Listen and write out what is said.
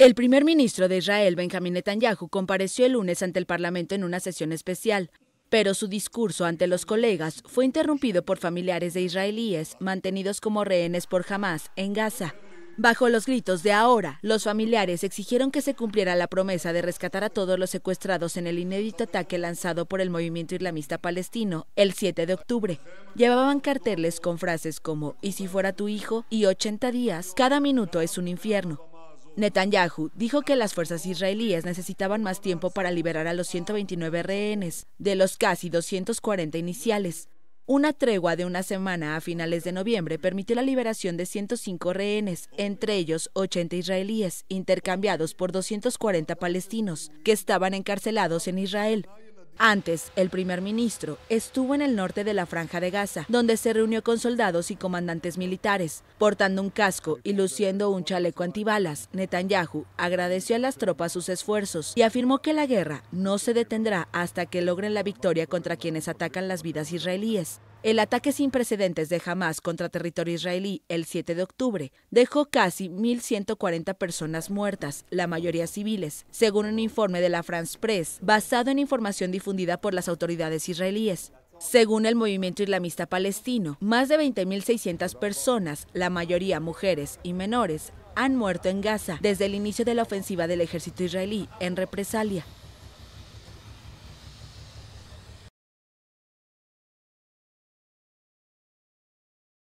El primer ministro de Israel, Benjamin Netanyahu, compareció el lunes ante el Parlamento en una sesión especial, pero su discurso ante los colegas fue interrumpido por familiares de israelíes mantenidos como rehenes por Hamas en Gaza. Bajo los gritos de ahora, los familiares exigieron que se cumpliera la promesa de rescatar a todos los secuestrados en el inédito ataque lanzado por el movimiento islamista palestino el 7 de octubre. Llevaban carteles con frases como ¿y si fuera tu hijo? y 80 días, cada minuto es un infierno. Netanyahu dijo que las fuerzas israelíes necesitaban más tiempo para liberar a los 129 rehenes, de los casi 240 iniciales. Una tregua de una semana a finales de noviembre permitió la liberación de 105 rehenes, entre ellos 80 israelíes, intercambiados por 240 palestinos, que estaban encarcelados en Israel. Antes, el primer ministro estuvo en el norte de la Franja de Gaza, donde se reunió con soldados y comandantes militares. Portando un casco y luciendo un chaleco antibalas, Netanyahu agradeció a las tropas sus esfuerzos y afirmó que la guerra no se detendrá hasta que logren la victoria contra quienes atacan las vidas israelíes. El ataque sin precedentes de Hamas contra territorio israelí el 7 de octubre dejó casi 1.140 personas muertas, la mayoría civiles, según un informe de la France Press basado en información difundida por las autoridades israelíes. Según el movimiento islamista palestino, más de 20.600 personas, la mayoría mujeres y menores, han muerto en Gaza desde el inicio de la ofensiva del ejército israelí en represalia.